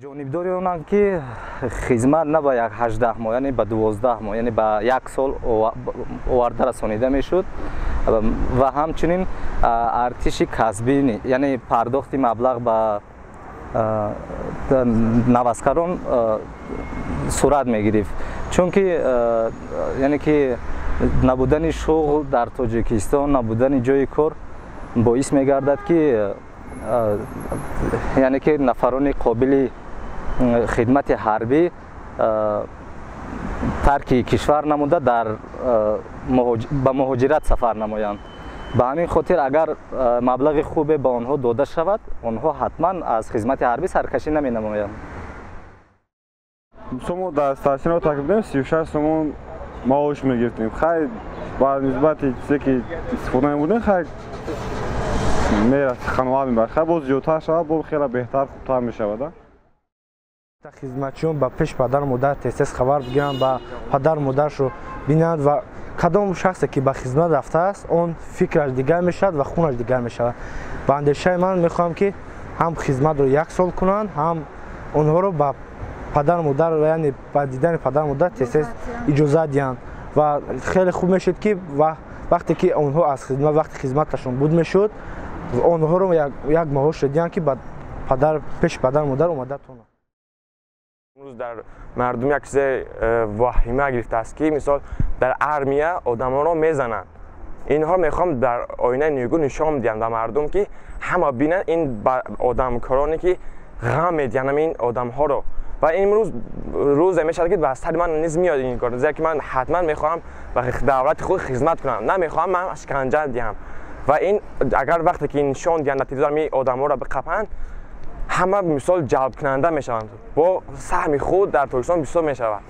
ҷонибдори онанд ки хизмат на ба як ҳаждаҳ моҳ яъне ба дувоздаҳ моҳ яъне ба як сол оварда расонида мешуд. Ва ҳамчунин артиши касбӣ яъне пардохти маблағ ба навазкарон сурат мегирифт. Чунки яъне ки набудани шуғл дар тоҷикистон набудани ҷои кор боис мегардад ки яъне ки нафарони қобили хидмати ҳарбӣ тарки кишвар намуда дар ба муҳоҷират сафар намоянд. Ба ҳамин хотир агар маблағи хубе ба онҳо дода шавад онҳо ҳатман аз хизмати ҳарбӣ саркашӣ наменамоянд. Сомо дар статсионро таклиф будем сишаш сомон маош мегирифтем хай ба нисбати чизе ки истифода мебудем хай мераст ханвар мебарад. Хай боз зиёдтар шавад бо хела беҳтар хубтар мешавад хизматчиён ба пеш падару модар тез-тез хабар бигиранд ба падару модарашро бинанд ва кадом шахсе ки ба хизмат рафтааст он фикраш дигар мешавад ва хунаш дигар мешавад. Ба андешаи ман мехоҳам ки ҳам хизматро як сол кунанд ҳам онҳоро ба падару модар яъне ба дидани падару модар тез-тез иҷозат диҳанд ва хеле хуб мешуд ки вақте ки онҳо аз хизмат вақти хизматашон буд мешуд онҳоро як маошро диҳанд ки ба пеши падару модар омадатонанд имрӯз дар мардум як чизе э, ваҳима гирифтааст ки мисол дар армия одамонро мезананд инҳо мехоҳам дар оинаи нигӯ нишон диҳам ба мардум ки ҳама бинанд ин одамкороне ки ғам медиҳанам ин одамҳоро ва имрӯз рӯзе мешавад ки ба сари ман низ меёд ин кор зеро ки ман ҳатман мехоҳам ба давлати худ хизмат кунам намехоҳам ман шиканҷа диҳам ва ин агар вақте ки нишон диҳанд дар телевизор ми одамҳоро همه مثال جلب کننده می‌شوند. با سهم خود در ترکستان بسیار می‌شوند